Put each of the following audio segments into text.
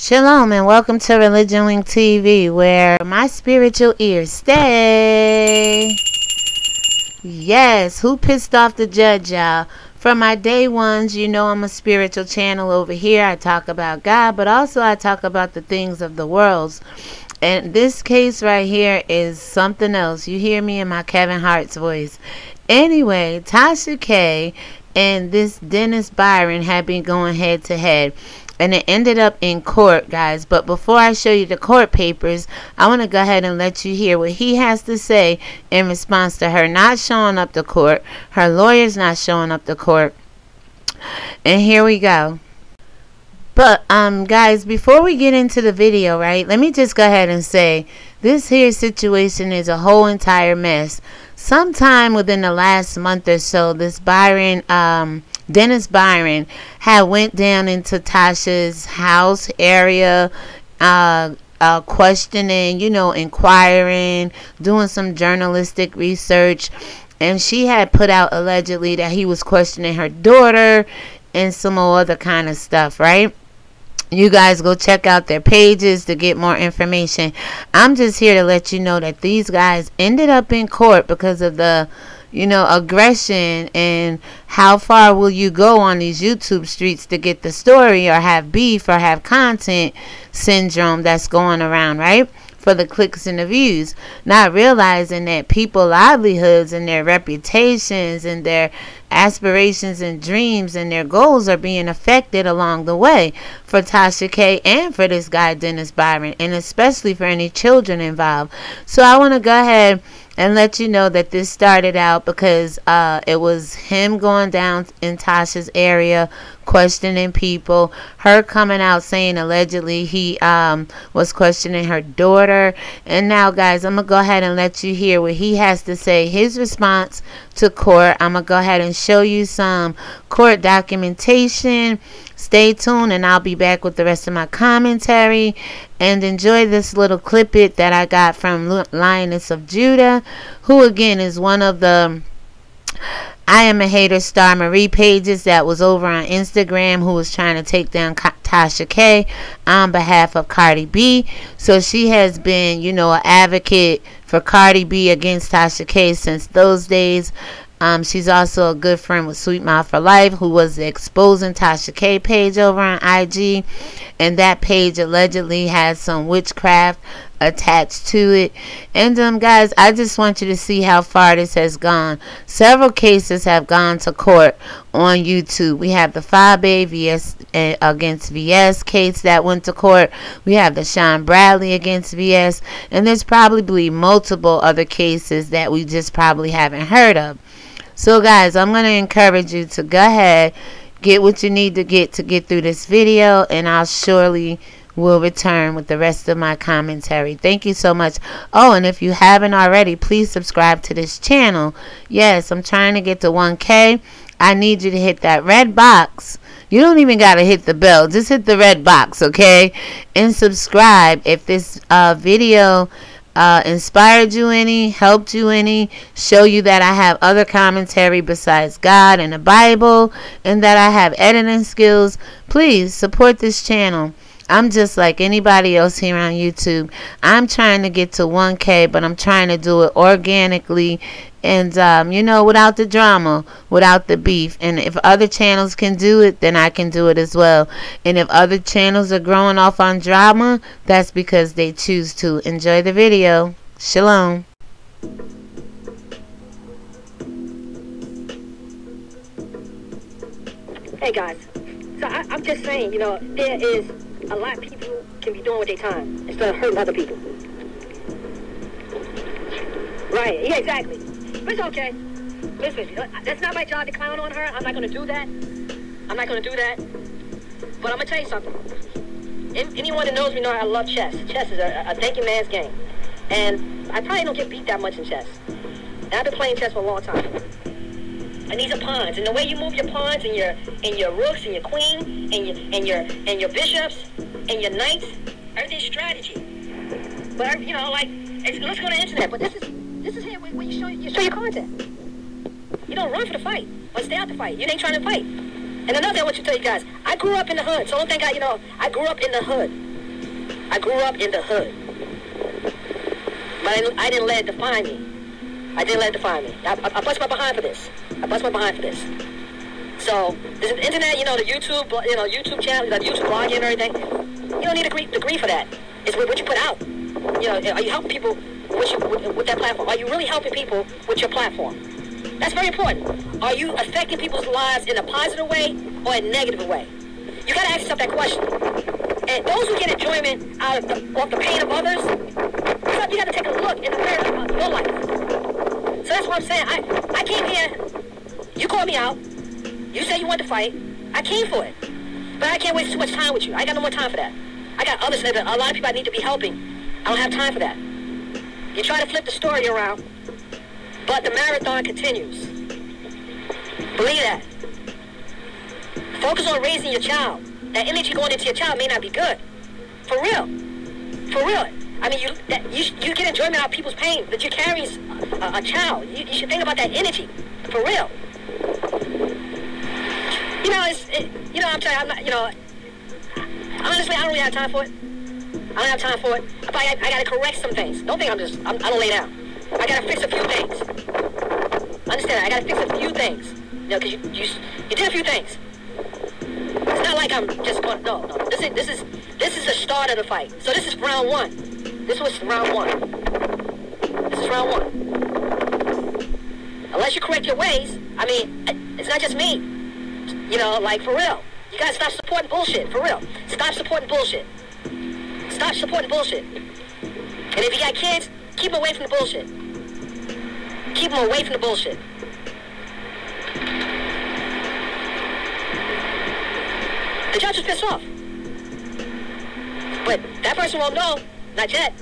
Shalom and welcome to Religion Winked TV where my spiritual ears stay. Yes, who pissed off the judge, y'all? From my day ones, you know I'm a spiritual channel over here. I talk about God, but also I talk about the things of the world. And this case right here is something else. You hear me in my Kevin Hart's voice. Anyway, Tasha K and this Dennis Byron have been going head to head and it ended up in court, guys. But before I show you the court papers, I want to go ahead and let you hear what he has to say in response to her not showing up to court, her lawyer's not showing up to court. And here we go. But um guys, before we get into the video, right? Let me just go ahead and say this here situation is a whole entire mess. Sometime within the last month or so, this Byron um Dennis Byron had went down into Tasha's house area, uh, uh, questioning, you know, inquiring, doing some journalistic research. And she had put out allegedly that he was questioning her daughter and some other kind of stuff, right? You guys go check out their pages to get more information. I'm just here to let you know that these guys ended up in court because of the you know, aggression and how far will you go on these YouTube streets to get the story or have beef or have content syndrome that's going around, right? For the clicks and the views, not realizing that people livelihoods and their reputations and their aspirations and dreams and their goals are being affected along the way for Tasha K and for this guy Dennis Byron and especially for any children involved. So I want to go ahead and let you know that this started out because uh, it was him going down in Tasha's area questioning people her coming out saying allegedly he um, was questioning her daughter and now guys i'm gonna go ahead and let you hear what he has to say his response to court i'm gonna go ahead and show you some court documentation stay tuned and i'll be back with the rest of my commentary and enjoy this little clip it that i got from lioness of judah who again is one of the I am a hater star Marie pages that was over on Instagram who was trying to take down Tasha K on behalf of Cardi B. So she has been, you know, an advocate for Cardi B against Tasha K since those days. Um, she's also a good friend with Sweet Mouth for Life, who was exposing Tasha K page over on IG. And that page allegedly has some witchcraft attached to it. And um, guys, I just want you to see how far this has gone. Several cases have gone to court on YouTube. We have the Fabe VS uh, against VS case that went to court. We have the Sean Bradley against VS, and there's probably multiple other cases that we just probably haven't heard of. So guys, I'm going to encourage you to go ahead, get what you need to get to get through this video, and I'll surely will return with the rest of my commentary. Thank you so much. Oh, and if you haven't already, please subscribe to this channel. Yes, I'm trying to get to 1K. I need you to hit that red box. You don't even got to hit the bell. Just hit the red box, okay? And subscribe if this uh, video uh, inspired you any, helped you any, show you that I have other commentary besides God and the Bible, and that I have editing skills, please support this channel. I'm just like anybody else here on YouTube. I'm trying to get to 1K, but I'm trying to do it organically and, um, you know, without the drama, without the beef. And if other channels can do it, then I can do it as well. And if other channels are growing off on drama, that's because they choose to. Enjoy the video. Shalom. Hey guys, so I, I'm just saying, you know, there is a lot of people can be doing with their time instead of hurting other people. Right, yeah, exactly. It's okay. Listen, that's not my job to clown on her. I'm not going to do that. I'm not going to do that. But I'm going to tell you something. anyone that knows me know I love chess. Chess is a, a thinking man's game. And I probably don't get beat that much in chess. And I've been playing chess for a long time. And these are pawns. And the way you move your pawns and your and your rooks and your queen and your and your and your bishops and your knights, everything's strategy. But you know, like let's go to the internet. But this is this is here where you show you show your content. You don't run for the fight or stay out the fight. You ain't trying to fight. And another thing I want you to tell you guys, I grew up in the hood, so don't think I, you know, I grew up in the hood. I grew up in the hood. But I, I didn't let it define me. I didn't let it define me. I, I, I bust my behind for this. I bust my behind for this. So, the internet, you know, the YouTube, you know, YouTube channel, the YouTube blogging and everything, you don't need a degree, degree for that. It's what you put out. You know, are you helping people with, your, with, with that platform? Are you really helping people with your platform? That's very important. Are you affecting people's lives in a positive way or a negative way? You gotta ask yourself that question. And those who get enjoyment out of the, off the pain of others, you gotta take a look in the mirror of your life. So that's what I'm saying. I, I came here, you called me out, you said you want to fight, I came for it. But I can't waste too much time with you. I got no more time for that. I got others, a lot of people I need to be helping. I don't have time for that. You try to flip the story around, but the marathon continues. Believe that. Focus on raising your child. That energy going into your child may not be good. For real. For real. I mean, you that, you, you get enjoyment out of people's pain, but you're carrying a, a child. You, you, should think about that energy. For real. You know, it's, it, you know, I'm you, I'm not, you know, honestly, I don't really have time for it. I don't have time for it. I, I, I gotta correct some things. Don't think I'm just, I'm, I don't lay down. I gotta fix a few things. Understand? that? I gotta fix a few things. You know, cause you, you, you did a few things. It's not like I'm just going, no, no. This is, this is, this is the start of the fight. So this is round one. This was round one. This is round one. Unless you correct your ways, I mean, it's not just me. You know, like for real. You gotta stop supporting bullshit, for real. Stop supporting bullshit. Stop supporting bullshit. And if you got kids, keep them away from the bullshit. Keep them away from the bullshit. The judge was pissed off. But that person won't know. Not yet.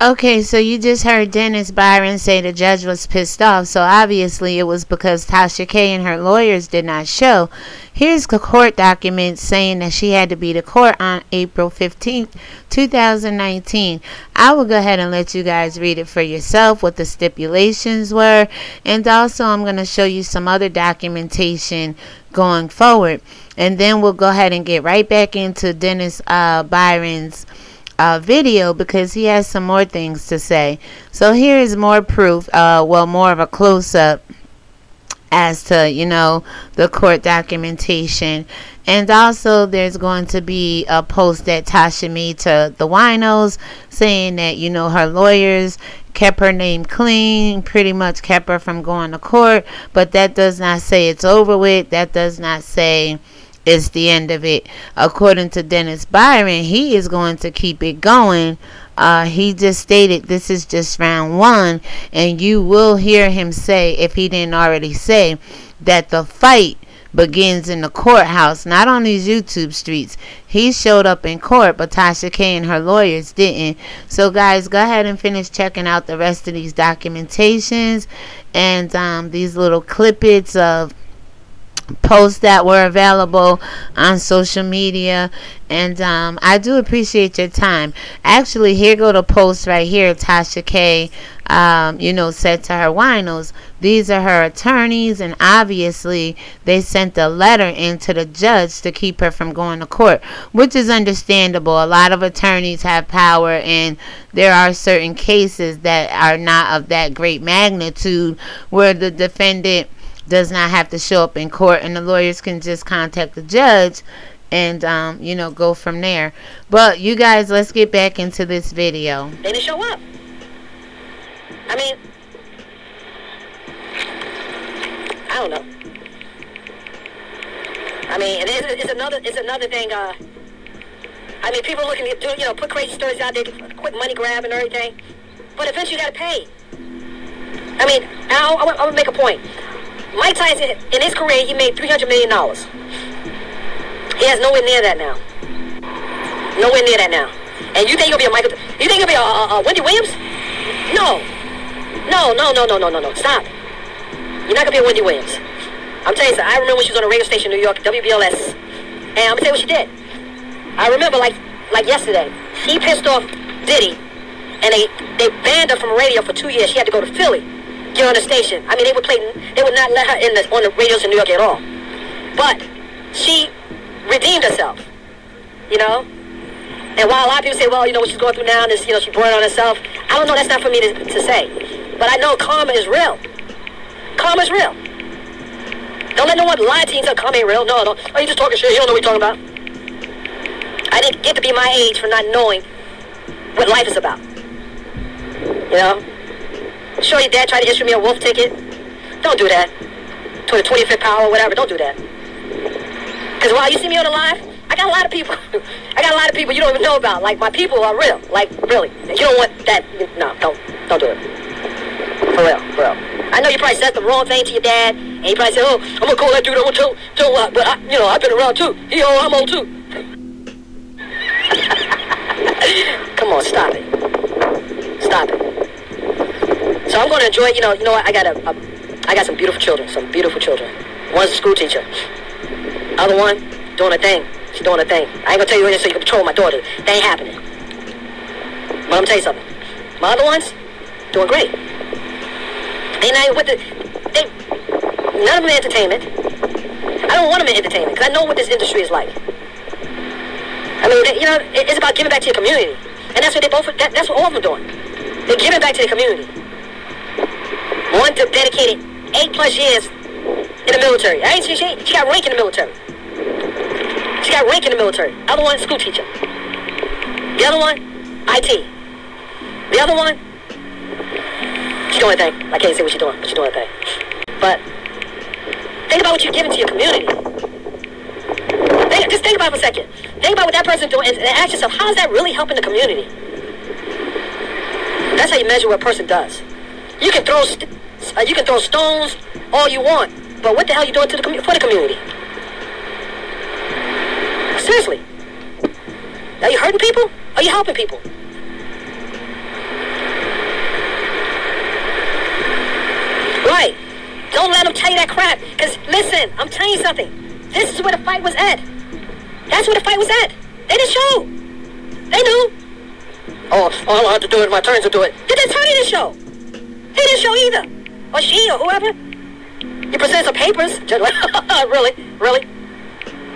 Okay, so you just heard Dennis Byron say the judge was pissed off, so obviously it was because Tasha K and her lawyers did not show. Here's the court document saying that she had to be to court on April 15th, 2019. I will go ahead and let you guys read it for yourself what the stipulations were, and also I'm going to show you some other documentation going forward. And then we'll go ahead and get right back into Dennis uh, Byron's uh, video because he has some more things to say. So here is more proof, uh, well, more of a close up as to, you know, the court documentation. And also, there's going to be a post that Tasha made to the Winos saying that, you know, her lawyers kept her name clean, pretty much kept her from going to court. But that does not say it's over with. That does not say is the end of it. According to Dennis Byron, he is going to keep it going. Uh, he just stated this is just round one, and you will hear him say, if he didn't already say, that the fight begins in the courthouse, not on these YouTube streets. He showed up in court, but Tasha K and her lawyers didn't. So, guys, go ahead and finish checking out the rest of these documentations and um, these little clippets of posts that were available on social media and um, I do appreciate your time. Actually, here go the post right here. Tasha K, um, you know, said to her winos, these are her attorneys, and obviously they sent a letter into the judge to keep her from going to court, which is understandable. A lot of attorneys have power, and there are certain cases that are not of that great magnitude where the defendant does not have to show up in court and the lawyers can just contact the judge and um, you know go from there. But you guys let's get back into this video. They didn't show up. I mean i don't know. I mean it's, it's another it's another thing uh i mean people looking to you know put crazy stories out there quick money grab and everything but eventually you got to pay. I mean I, I, I to make a point Mike Tyson, in his career, he made $300 million. He has nowhere near that now. Nowhere near that now. And you think you'll be a Michael, you think you'll be a, a, a Wendy Williams? No. No, no, no, no, no, no, no. Stop. You're not going to be a Wendy Williams. I'm telling you, I remember when she was on a radio station in New York, WBLS. And I'm going to tell you what she did. I remember like like yesterday. She pissed off Diddy, and they, they banned her from radio for two years. She had to go to Philly on the station. I mean, they would play, they would not let her in the, on the radios in New York at all. But she redeemed herself, you know? And while a lot of people say, well, you know what she's going through now, this, you know, she brought it on herself. I don't know. That's not for me to, to say. But I know karma is real. Karma is real. Don't let no one lie to you and karma ain't real. No, no. Oh, you just talking shit. You don't know what you're talking about. I didn't get to be my age for not knowing what life is about. You know? Sure, your dad tried to issue me a wolf ticket. Don't do that. To the 25th power or whatever. Don't do that. Because while you see me on the live, I got a lot of people. I got a lot of people you don't even know about. Like, my people are real. Like, really. You don't want that. No, don't. Don't do it. For real. For real. I know you probably said the wrong thing to your dad, and you probably said, oh, I'm going to call that dude. I'm to tell, tell uh, but, I, you know, I've been around too. He old, I'm old too. Come on, stop it. Stop it. So I'm going to enjoy, you know, you know what, I got a, a, I got some beautiful children, some beautiful children. One's a school teacher. Other one, doing a thing. She's doing a thing. I ain't gonna tell you anything so you can control my daughter. That ain't happening. But I'm gonna tell you something. My other ones, doing great. They not with the, they, none of them entertainment. I don't want them in entertainment because I know what this industry is like. I mean, they, you know, it, it's about giving back to your community. And that's what they both, that, that's what all of them are doing. They're giving back to the community. One dedicated eight plus years in the military. I ain't she, she, she got rank in the military. She got rank in the military. Other one, school teacher. The other one, IT. The other one, she's doing a thing. I can't say what she's doing, but she's doing a thing. But think about what you're giving to your community. Think, just think about it for a second. Think about what that person's doing and, and ask yourself, how is that really helping the community? That's how you measure what a person does. You can throw uh, you can throw stones all you want, but what the hell are you doing to the for the community? Seriously. Are you hurting people? Are you helping people? Right. Don't let them tell you that crap. Because, listen, I'm telling you something. This is where the fight was at. That's where the fight was at. They didn't show. They knew. Oh, all I have to do it, my turn to do it. Did the attorney didn't show. He didn't show either. Or she or whoever. You present some papers. really? Really?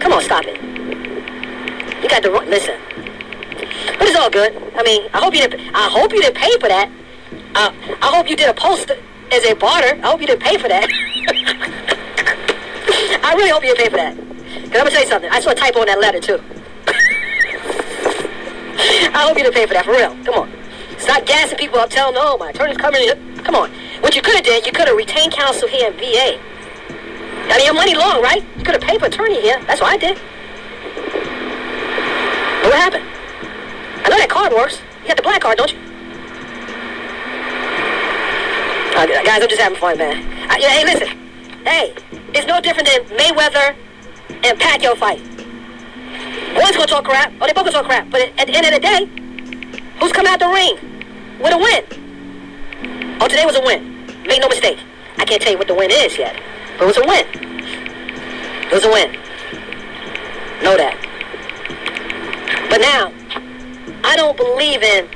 Come on, stop it. You got the wrong, listen. But it's all good. I mean, I hope you didn't, I hope you didn't pay for that. Uh, I hope you did a post as a barter. I hope you didn't pay for that. I really hope you didn't pay for that. Cause I'm gonna tell you something. I saw a typo in that letter too. I hope you didn't pay for that, for real. Come on. Stop gassing people up, telling them, oh, my attorney's coming in. Come on. What you could have did, you could have retained counsel here in VA. Mean, your money long, right? You could have paid for attorney here. That's what I did. What happened? I know that card works. You got the black card, don't you? Uh, guys, I'm just having fun, man. Uh, yeah, hey, listen. Hey, it's no different than Mayweather and Pacquiao fight. One's gonna talk crap, or they both gonna talk crap. But at the end of the day, who's coming out the ring with a win? Oh, today was a win. Make no mistake. I can't tell you what the win is yet, but it was a win. It was a win. Know that. But now, I don't believe in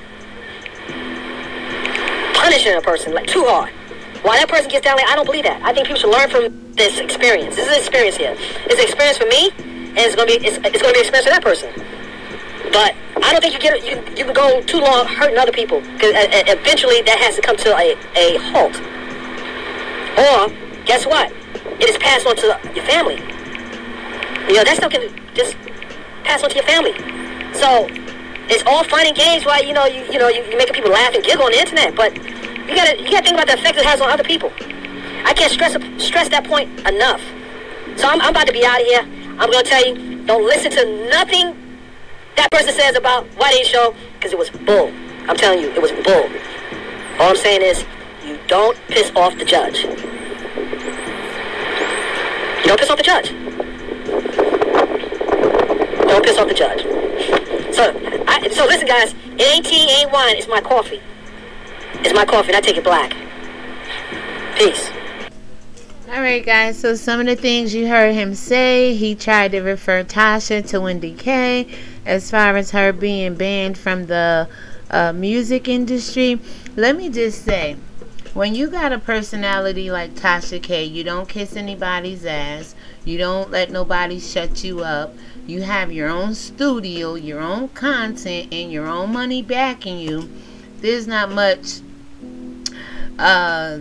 punishing a person like too hard. Why that person gets down like I don't believe that. I think people should learn from this experience. This is an experience here. It's an experience for me, and it's gonna be it's, it's gonna be an experience for that person. But I don't think you get you can, you can go too long hurting other people because uh, uh, eventually that has to come to a, a halt. Or guess what? It is passed on to your family. You know that stuff can just pass on to your family. So it's all fun and games while you know you you know you, are making people laugh and giggle on the internet, but you gotta you gotta think about the effect it has on other people. I can't stress stress that point enough. So I'm, I'm about to be out of here. I'm gonna tell you, don't listen to nothing that person says about why they show, because it was bull. I'm telling you, it was bull. All I'm saying is, you don't piss off the judge. You don't piss off the judge. Don't piss off the judge. So, I, so listen, guys. It ain't tea, ain't wine. It's my coffee. It's my coffee, and I take it black. Peace. Alright, guys, so some of the things you heard him say, he tried to refer Tasha to Wendy K as far as her being banned from the uh, music industry. Let me just say, when you got a personality like Tasha K, you don't kiss anybody's ass, you don't let nobody shut you up, you have your own studio, your own content, and your own money backing you, there's not much uh,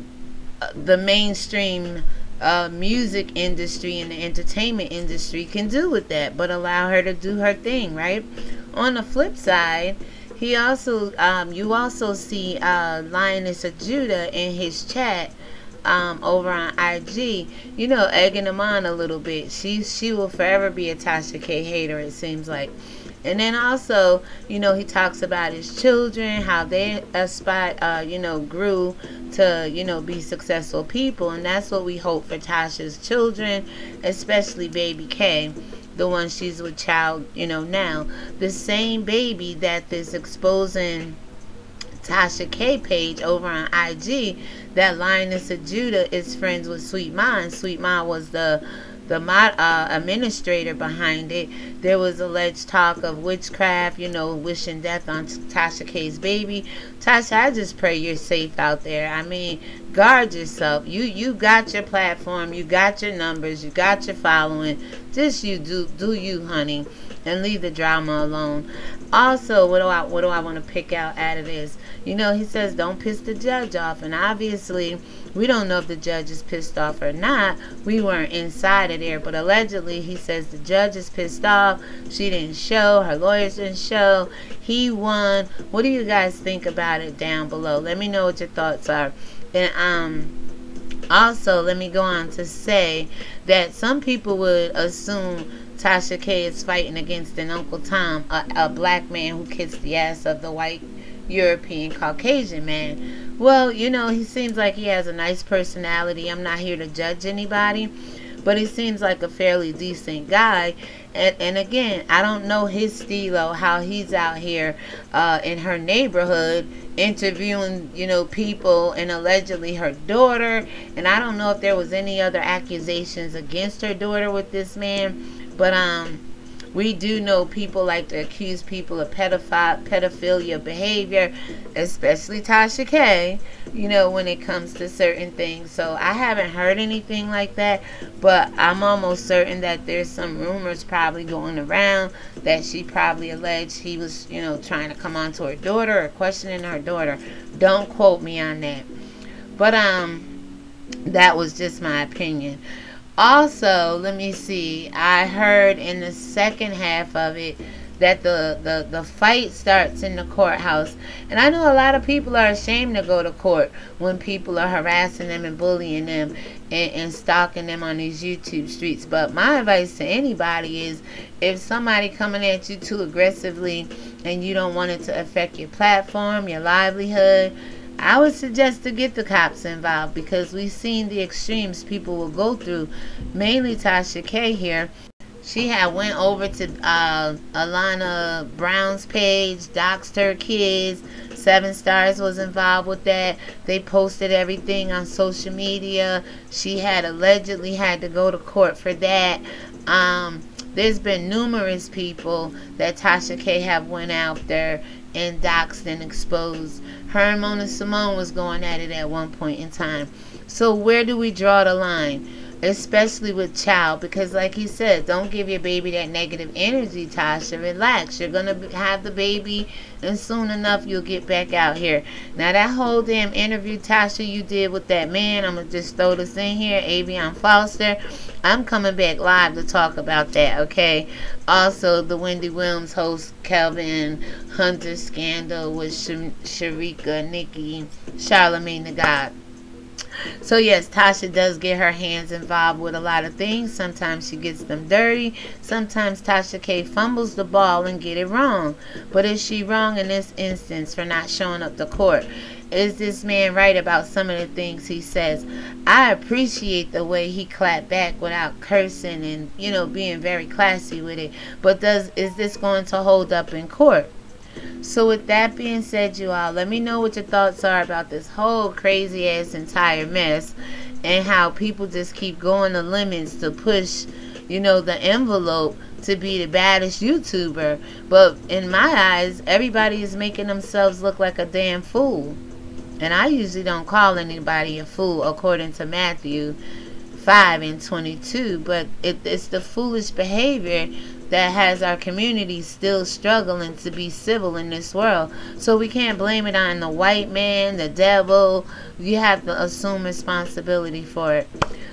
the mainstream uh, music industry and the entertainment industry can do with that, but allow her to do her thing, right? On the flip side, he also, um, you also see uh, Lioness of Judah in his chat um, over on IG, you know, egging him on a little bit. She she will forever be a Tasha K hater. It seems like. And then also, you know, he talks about his children, how they aspire, uh, you know, grew to, you know, be successful people. And that's what we hope for Tasha's children, especially baby K, the one she's with child, you know, now. The same baby that is exposing Tasha K page over on IG that Lioness of Judah is friends with Sweet Mind. Sweet Mind was the the uh, administrator behind it. There was alleged talk of witchcraft, you know, wishing death on Tasha K's baby. Tasha, I just pray you're safe out there. I mean, guard yourself. You you got your platform, you got your numbers, you got your following. Just you do do you, honey, and leave the drama alone. Also, what do I what do I want to pick out out of this? You know, he says don't piss the judge off, and obviously we don't know if the judge is pissed off or not. We weren't inside of there, but allegedly he says the judge is pissed off. She didn't show, her lawyers didn't show. He won. What do you guys think about it down below? Let me know what your thoughts are. And um also, let me go on to say that some people would assume Tasha K is fighting against an Uncle Tom, a, a black man who kissed the ass of the white European Caucasian man. Well, you know, he seems like he has a nice personality. I'm not here to judge anybody, but he seems like a fairly decent guy. And, and again, I don't know his stilo, how he's out here uh, in her neighborhood interviewing, you know, people and allegedly her daughter. And I don't know if there was any other accusations against her daughter with this man, but um we do know people like to accuse people of pedophile, pedophilia behavior, especially Tasha K, you know, when it comes to certain things. So I haven't heard anything like that, but I'm almost certain that there's some rumors probably going around that she probably alleged he was, you know, trying to come on to her daughter or questioning her daughter. Don't quote me on that. But, um, that was just my opinion also let me see i heard in the second half of it that the, the, the fight starts in the courthouse. And I know a lot of people are ashamed to go to court when people are harassing them and bullying them and, and stalking them on these YouTube streets. But my advice to anybody is if somebody coming at you too aggressively and you don't want it to affect your platform, your livelihood, I would suggest to get the cops involved because we've seen the extremes people will go through. Mainly Tasha K here. She had went over to uh, Alana Brown's page, doxed her kids. Seven Stars was involved with that. They posted everything on social media. She had allegedly had to go to court for that. Um, there's been numerous people that Tasha K have went out there and doxed and exposed. Her and Mona Simone was going at it at one point in time. So where do we draw the line? Especially with child, because like he said, don't give your baby that negative energy, Tasha. Relax. You're to have the baby, and soon enough, you'll get back out here. Now, that whole damn interview, Tasha, you did with that man, I'm to just throw this in here, Avion Foster. I'm coming back live to talk about that, okay? Also, the Wendy Williams host, Kelvin Hunter scandal with Sharika, Nikki, Charlemagne the God. So yes, Tasha does get her hands involved with a lot of things. Sometimes she gets them dirty. Sometimes Tasha K fumbles the ball and get it wrong. But is she wrong in this instance for not showing up to court? Is this man right about some of the things he says? I appreciate the way he clapped back without cursing and, you know, being very classy with it. But does is this going to hold up in court? So with that being said, you all, let me know what your thoughts are about this whole crazy ass entire mess and how people just keep going the limits to push, you know, the envelope to be the baddest YouTuber. But in my eyes, everybody is making themselves look like a damn fool. And I usually don't call anybody a fool according to Matthew 5 and 22. But it, it's the foolish behavior that has our community still struggling to be civil in this world. So we can't blame it on the white man, the devil. You have to assume responsibility for it.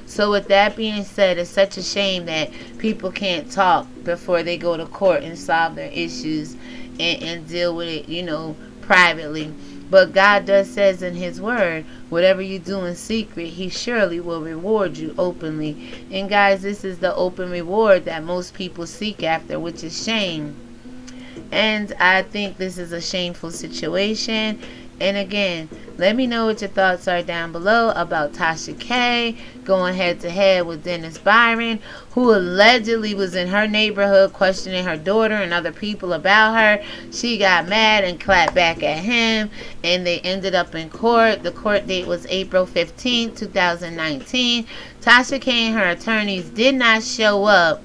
So with that being said, it's such a shame that people can't talk before they go to court and solve their issues and, and deal with it, you know, privately. But God does says in his word, whatever you do in secret, he surely will reward you openly. And guys, this is the open reward that most people seek after, which is shame. And I think this is a shameful situation. And again, let me know what your thoughts are down below about Tasha K going head to head with Dennis Byron, who allegedly was in her neighborhood questioning her daughter and other people about her. She got mad and clapped back at him, and they ended up in court. The court date was April 15, 2019. Tasha K and her attorneys did not show up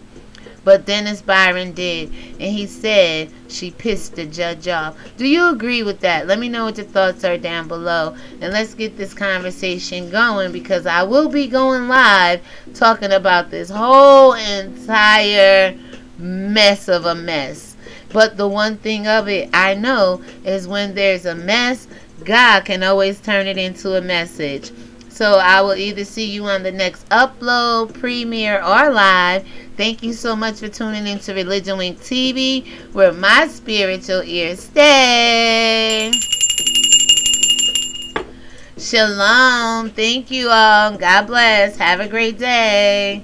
but Dennis Byron did, and he said she pissed the judge off. Do you agree with that? Let me know what your thoughts are down below, and let's get this conversation going because I will be going live talking about this whole entire mess of a mess. But the one thing of it I know is when there's a mess, God can always turn it into a message. So I will either see you on the next upload, premiere, or live. Thank you so much for tuning into Religion Winked TV, where my spiritual ears stay. Shalom. Thank you all. God bless. Have a great day.